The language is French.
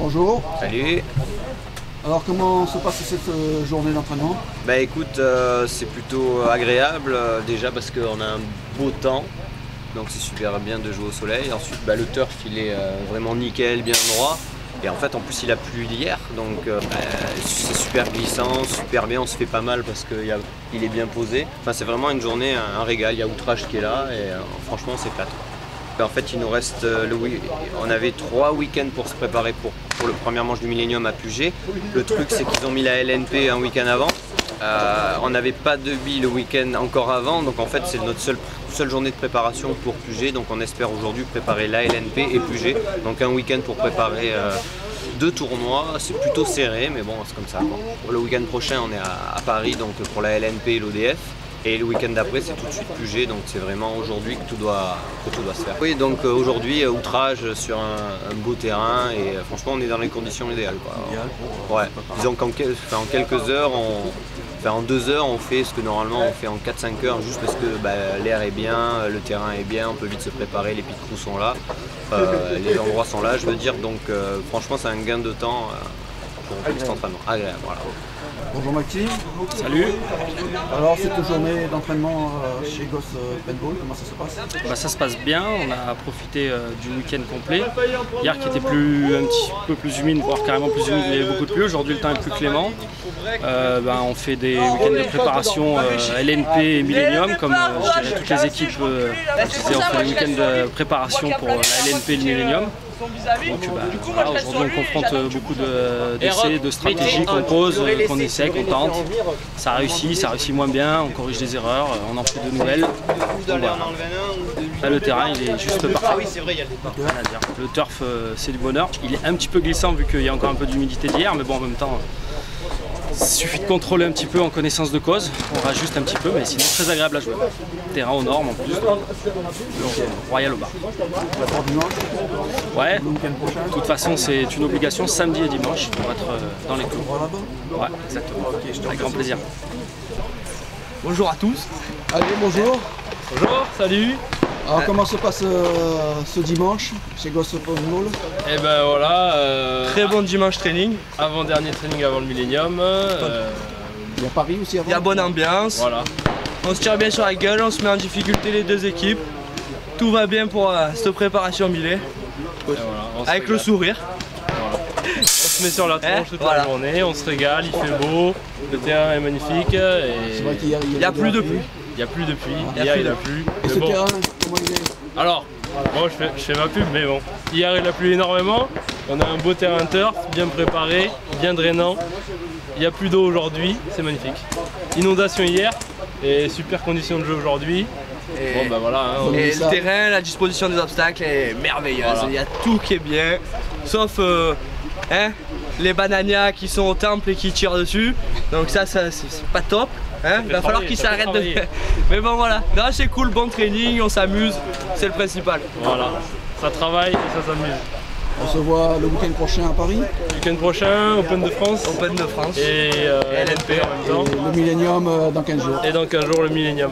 Bonjour. Salut. Alors comment se passe cette euh, journée d'entraînement? Bah écoute, euh, c'est plutôt agréable euh, déjà parce qu'on a un beau temps. Donc c'est super bien de jouer au soleil. Ensuite bah, le turf il est vraiment nickel, bien droit. Et en fait en plus il a plu hier donc euh, bah, c'est super glissant, super bien, on se fait pas mal parce qu'il est bien posé. Enfin c'est vraiment une journée, un, un régal, il y a Outrage qui est là et euh, franchement c'est plate. En fait, il nous reste euh, le On avait trois week-ends pour se préparer pour, le premier manche du Millennium à Puget. Le truc, c'est qu'ils ont mis la LNP un week-end avant. Euh, on n'avait pas de billes le week-end encore avant, donc en fait, c'est notre seule, seule journée de préparation pour Puget. Donc on espère aujourd'hui préparer la LNP et Puget. Donc un week-end pour préparer euh, deux tournois. C'est plutôt serré, mais bon, c'est comme ça. le week-end prochain, on est à, à Paris donc pour la LNP et l'ODF. Et le week-end d'après, c'est tout de suite Puget, donc c'est vraiment aujourd'hui que tout doit, que tout doit se faire. Oui, donc euh, aujourd'hui, euh, outrage sur un, un beau terrain et euh, franchement, on est dans les conditions idéales. Quoi. Ouais. Disons qu'en enfin, en quelques heures, on, enfin, en deux heures, on fait ce que normalement on fait en 4-5 heures, juste parce que bah, l'air est bien, le terrain est bien, on peut vite se préparer, les pit crews sont là, euh, les endroits sont là, je veux dire. Donc euh, franchement, c'est un gain de temps euh, pour, pour cet entraînement. Agréable, voilà. Bonjour Maxime. Salut, Alors cette journée d'entraînement euh, chez Goss euh, Paintball, comment ça se passe? Bah, ça se passe bien, on a profité euh, du week-end complet. Hier qui était plus, un petit peu plus humide, voire carrément plus humide, il y avait beaucoup de pluie. Aujourd'hui le temps est plus clément. Euh, bah, on fait des week-ends de préparation euh, LNP et Millennium, comme euh, je dirais toutes les équipes euh, on fait des week-ends de préparation pour euh, la LNP et le Millennium. Donc bah, voilà, aujourd'hui on confronte euh, beaucoup de- d'essais, de, stratégies qu'on pose, qu'on essaie, qu'on tente. Ça réussit, ça réussit moins bien, on corrige des erreurs, euh, on en fait de nouvelles. Donc, voilà. Là, le terrain il est juste parfait. Le turf euh, c'est du bonheur. Il est un petit peu glissant vu qu'il y a encore un peu d'humidité d'hier, mais bon en même temps il suffit de contrôler un petit peu en connaissance de cause. On rajuste un petit peu, mais sinon très agréable à jouer. Terrain aux normes en plus. Donc, euh, royal au bar. Ouais, de toute façon, c'est une obligation samedi et dimanche pour être euh, dans les clous. on va là-bas Ouais, exactement. Avec grand plaisir. Bonjour à tous. Allez, bonjour. Bonjour, salut. Alors comment se passe euh, ce dimanche chez Goss Paintball Et ben voilà, euh, très bon dimanche training, avant-dernier training avant le Millennium. euh, Il y a Paris aussi avant Il y a bonne ambiance, Voilà. on se tire bien sur la gueule, on se met en difficulté les deux équipes. Tout va bien pour euh, cette préparation Millet, Et voilà, avec le sourire. On se met sur la tronche Eh, toute voilà. la journée, on se régale, il fait beau, le terrain est magnifique et Il n'y a plus de pluie. Il n'y a plus de pluie. Hier il a plu. Et ce bon, terrain, comment il est Alors, bon, je fais, je fais ma pub, mais bon. Hier, il a plu énormément. On a un beau terrain turf, bien préparé, bien drainant. Il n'y a plus d'eau aujourd'hui, c'est magnifique. Inondation hier et super conditions de jeu aujourd'hui. Et, Bon, bah voilà. hein, et le terrain, la disposition des obstacles est merveilleuse. Voilà. Il y a tout qui est bien, sauf euh, hein, les bananias qui sont au temple et qui tirent dessus. Donc ça, ça c'est pas top. Hein. Il va falloir qu'ils s'arrêtent de. Mais bon voilà, non c'est cool, bon training, on s'amuse, c'est le principal. Voilà. Ça travaille et ça s'amuse. On se voit le week-end prochain à Paris. Week-end prochain, Open de France Open de France. et euh, Et LNP en même temps. Et le Millennium euh, dans 15 jours. Et dans 15 jours, le Millennium.